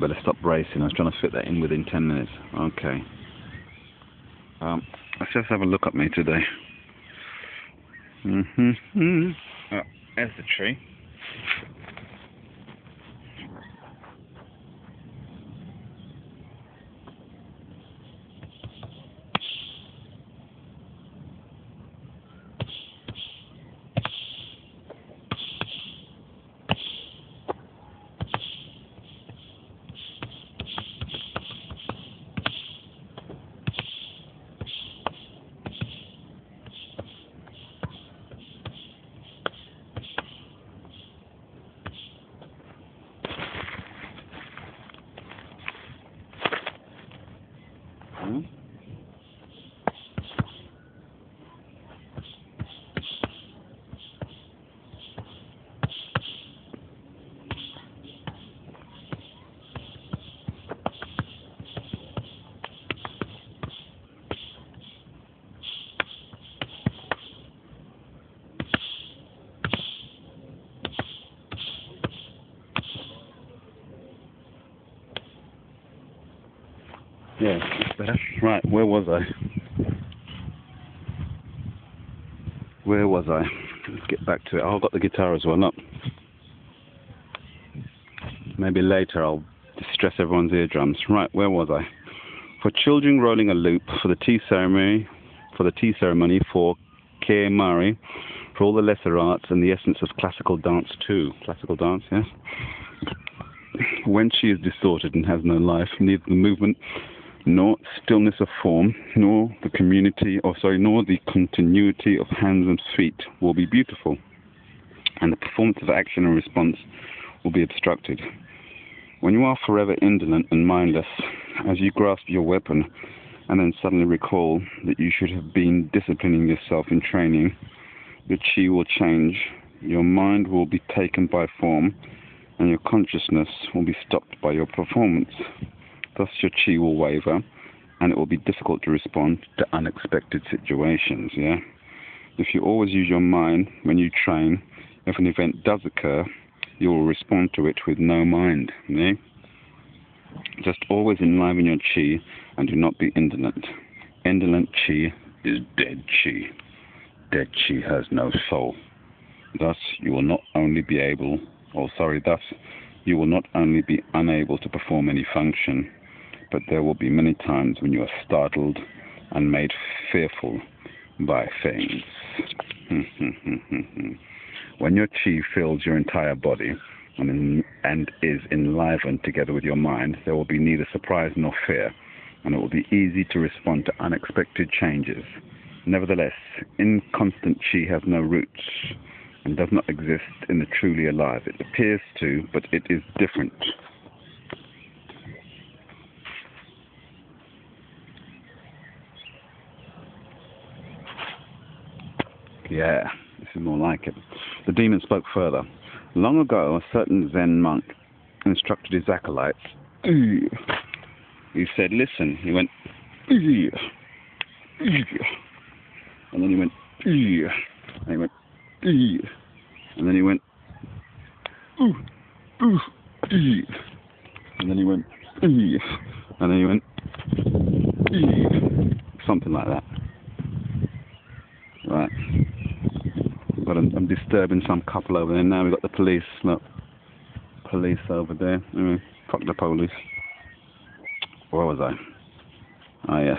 Better stop racing. I was trying to fit that in within 10 minutes. Okay. Um, let's just have a look at me today. Mm-hmm. Oh, there's the tree. Hmm? Yeah, better. Right, where was I? Where was I? Let's get back to it. Oh, I've got the guitar as well. Look. Maybe later I'll distress everyone's eardrums. Right, where was I? For children rolling a loop for the tea ceremony, for the tea ceremony for kemari, for all the lesser arts and the essence of classical dance too. Classical dance, yes. When she is distorted and has no life, neither the movement nor stillness of form, nor the community, or sorry, nor the continuity of hands and feet will be beautiful, and the performance of action and response will be obstructed. When you are forever indolent and mindless, as you grasp your weapon, and then suddenly recall that you should have been disciplining yourself in training, your chi will change, your mind will be taken by form, and your consciousness will be stopped by your performance. Thus, your chi will waver, and it will be difficult to respond to unexpected situations. Yeah. If you always use your mind when you train, if an event does occur, you will respond to it with no mind. Yeah. Just always enliven your chi and do not be indolent. Indolent chi is dead chi. Dead chi has no soul. Thus, you will not only be able, or sorry, thus, you will not only be unable to perform any function, but there will be many times when you are startled and made fearful by things. when your chi fills your entire body and, in, and is enlivened together with your mind, there will be neither surprise nor fear, and it will be easy to respond to unexpected changes. Nevertheless, inconstant chi has no roots and does not exist in the truly alive. It appears to, but it is different. Yeah, this is more like it. The demon spoke further. Long ago, a certain Zen monk instructed his acolytes. He said, Listen. He went, and then he went, and he went, and then he went, and then he went, and then he went, something like that. Right. But I'm, I'm disturbing some couple over there now. We've got the police. Look, police over there. Anyway, fuck the police. Where was I? Ah, yes.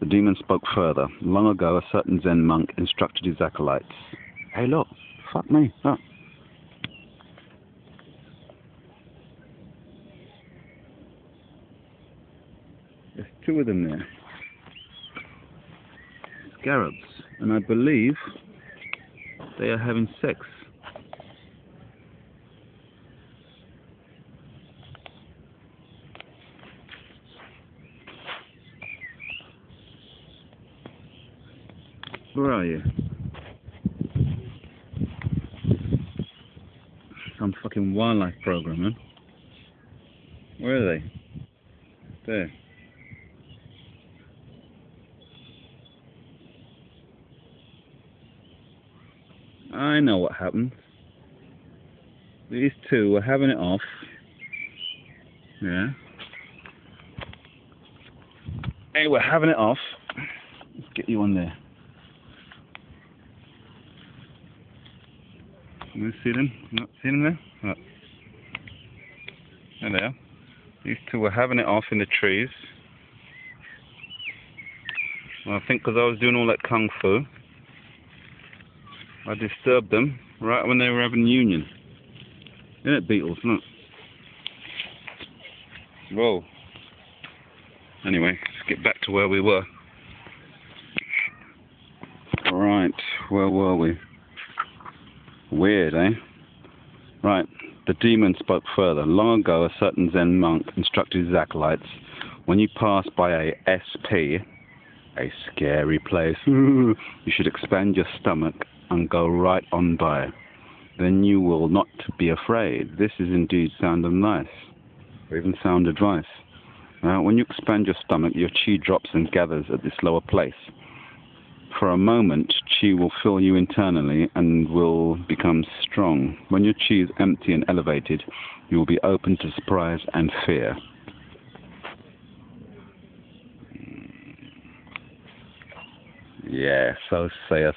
The demon spoke further. Long ago, a certain Zen monk instructed his acolytes. Hey, look. Fuck me. Look. There's two of them there. Scarabs. And I believe they are having sex. Where are you? Some fucking wildlife program, man. Where are they? There. I know what happened. These two were having it off. Yeah. Hey, we're having it off. Let's get you on there. You see them? Not see them there? Look. There they are. These two were having it off in the trees. Well, I think because I was doing all that kung fu, I disturbed them right when they were having union. Isn't it, beetles? Look. Whoa. Anyway, let's get back to where we were. Right, where were we? Weird, eh? Right, the demon spoke further. Long ago, a certain Zen monk instructed his acolytes when you pass by a SP, a scary place, you should expand your stomach and go right on by. Then you will not be afraid. This is indeed sound advice, or even sound advice. Now, when you expand your stomach, your chi drops and gathers at this lower place. For a moment, chi will fill you internally and will become strong. When your chi is empty and elevated, you will be open to surprise and fear. Yeah, so saith